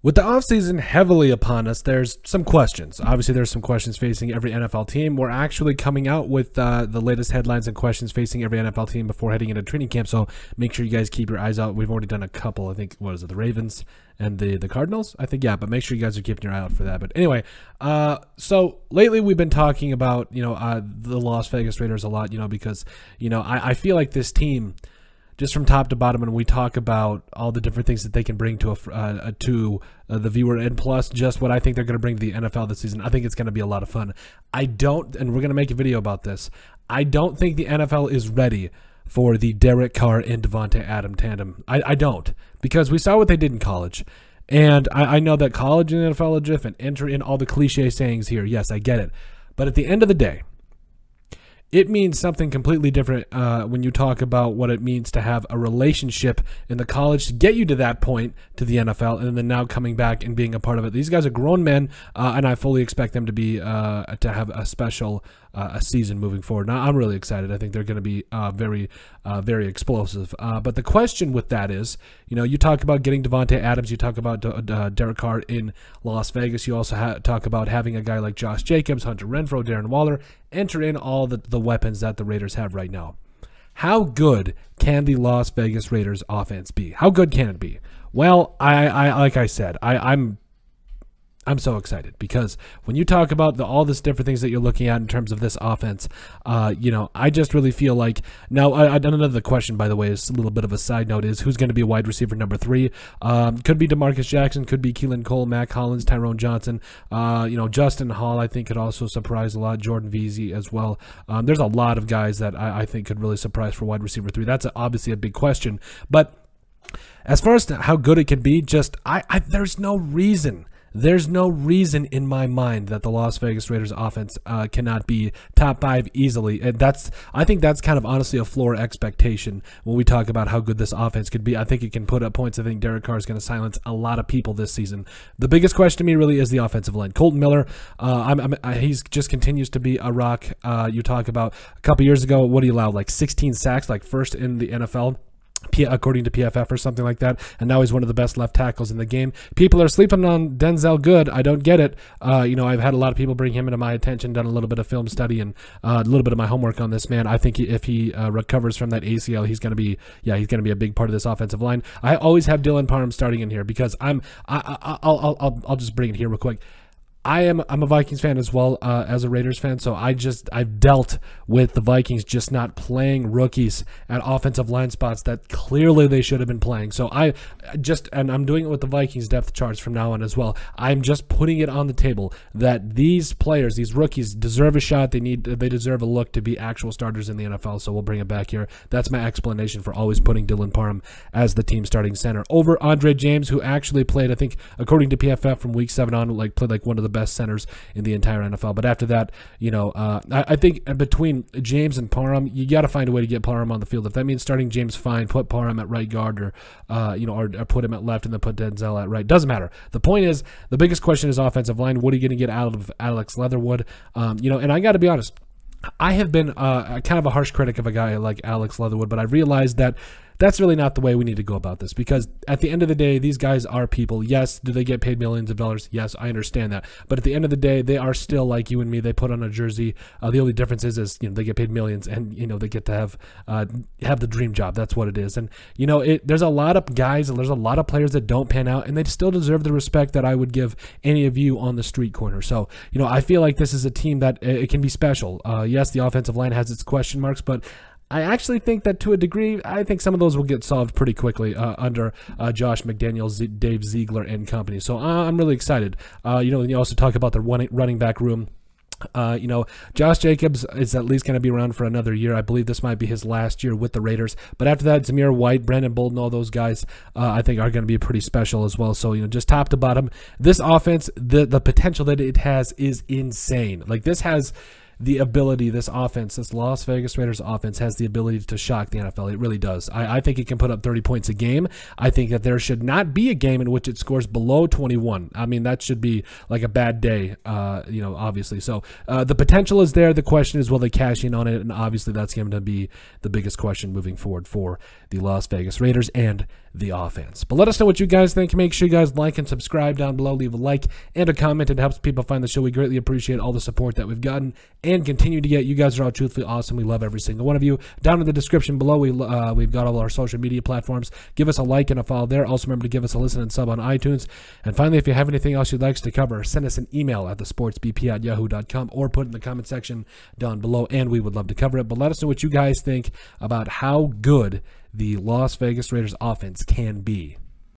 With the offseason heavily upon us, there's some questions. Obviously, there's some questions facing every NFL team. We're actually coming out with uh, the latest headlines and questions facing every NFL team before heading into training camp. So make sure you guys keep your eyes out. We've already done a couple. I think what is it, the Ravens and the the Cardinals? I think yeah. But make sure you guys are keeping your eye out for that. But anyway, uh, so lately we've been talking about you know uh, the Las Vegas Raiders a lot. You know because you know I, I feel like this team just from top to bottom, and we talk about all the different things that they can bring to a uh, to uh, the viewer, and plus just what I think they're going to bring to the NFL this season. I think it's going to be a lot of fun. I don't, and we're going to make a video about this. I don't think the NFL is ready for the Derek Carr and Davante Adam tandem. I, I don't because we saw what they did in college. And I, I know that college and NFL are different. Enter in all the cliche sayings here. Yes, I get it. But at the end of the day, it means something completely different uh, when you talk about what it means to have a relationship in the college to get you to that point to the NFL, and then now coming back and being a part of it. These guys are grown men, uh, and I fully expect them to be uh, to have a special uh, a season moving forward. Now, I'm really excited. I think they're going to be uh, very, uh, very explosive. Uh, but the question with that is, you know, you talk about getting Davante Adams, you talk about Derek Carr in Las Vegas. You also ha- talk about having a guy like Josh Jacobs, Hunter Renfrow, Darren Waller enter in all the, the weapons that the Raiders have right now. How good can the Las Vegas Raiders offense be? How good can it be? Well, I, I like I said, I, I'm I'm so excited because when you talk about the, all this different things that you're looking at in terms of this offense, uh, you know, I just really feel like now. I, I, another the question, by the way, is a little bit of a side note: is who's going to be wide receiver number three? Um, could be Demarcus Jackson, could be Keelan Cole, Mack Hollins, Tyron Johnson. Uh, you know, Justin Hall, I think could also surprise a lot. Jordan Veasy as well. Um, there's a lot of guys that I, I think could really surprise for wide receiver three. That's obviously a big question, but as far as how good it can be, just I, I there's no reason there's no reason in my mind that the Las Vegas Raiders offense uh, cannot be top five easily. And that's, I think that's kind of honestly a floor expectation when we talk about how good this offense could be. I think it can put up points. I think Derek Carr is going to silence a lot of people this season. The biggest question to me really is the offensive line. Kolton Miller, uh, I'm, I'm, I, he's just continues to be a rock. Uh, you talk about a couple years ago, what he allowed, like 16 sacks, like first in the NFL according to PFF or something like that. And now he's one of the best left tackles in the game. People are sleeping on Denzelle Good. I don't get it. Uh, you know, I've had a lot of people bring him into my attention, done a little bit of film study and uh, a little bit of my homework on this man. I think if he uh, recovers from that ACL, he's going to be, yeah, he's going to be a big part of this offensive line. I always have Dylan Parham starting in here because I'm, I, I, I'll, I'll, I'll just bring it here real quick. I am I'm a Vikings fan as well uh, as a Raiders fan, so I just I've dealt with the Vikings just not playing rookies at offensive line spots that clearly they should have been playing. So I just and I'm doing it with the Vikings depth charts from now on as well. I'm just putting it on the table that these players, these rookies, deserve a shot. They need they deserve a look to be actual starters in the NFL. So we'll bring it back here. That's my explanation for always putting Dylan Parham as the team starting center over Andre James, who actually played I think according to PFF from week seven on like played like one of the best centers in the entire NFL. But after that, you know, uh, I, I, think between James and Parham, you got to find a way to get Parham on the field. If that means starting James fine, put Parham at right guard, or uh, you know, or, or, put him at left and then put Denzelle at right. Doesn't matter. The point is, the biggest question is offensive line. What are you going to get out of Alex Leatherwood? Um, you know, and I got to be honest. I have been uh, kind of a harsh critic of a guy like Alex Leatherwood, but I realized that that's really not the way we need to go about this because at the end of the day, these guys are people. Yes, do they get paid millions of dollars? Yes, I understand that. But at the end of the day, they are still like you and me. They put on a jersey. Uh, the only difference is, is you know they get paid millions and you know they get to have uh, have the dream job. That's what it is. And you know it. There's a lot of guys. And there's a lot of players that don't pan out, and they still deserve the respect that I would give any of you on the street corner. So you know I feel like this is a team that it can be special. Uh, yes, the offensive line has its question marks, but I actually think that to a degree, I think some of those will get solved pretty quickly uh, under uh, Josh McDaniels, Z- Dave Ziegler, and company. So uh, I'm really excited. Uh, you know, you also talk about the running back room. Uh, you know, Josh Jacobs is at least going to be around for another year. I believe this might be his last year with the Raiders. But after that, Zamir White, Brandon Bolden, all those guys, uh, I think are going to be pretty special as well. So you know, just top to bottom, this offense, the the potential that it has is insane. Like this has the ability, this offense, this Las Vegas Raiders offense has the ability to shock the NFL. It really does. I, I think it can put up 30 points a game. I think that there should not be a game in which it scores below 21. I mean, that should be like a bad day, uh, you know, obviously. So uh, the potential is there. The question is, will they cash in on it? And obviously, that's going to be the biggest question moving forward for the Las Vegas Raiders and the offense. But let us know what you guys think. Make sure you guys like and subscribe down below. Leave a like and a comment. It helps people find the show. We greatly appreciate all the support that we've gotten and continue to get. You guys are all truthfully awesome. We love every single one of you. Down in the description below, we, uh, we've got all our social media platforms. Give us a like and a follow there. Also, remember to give us a listen and sub on iTunes. And finally, if you have anything else you'd like us to cover, send us an email at thesportsbp at yahoo.com or put in the comment section down below, and we would love to cover it. But let us know what you guys think about how good the Las Vegas Raiders offense can be.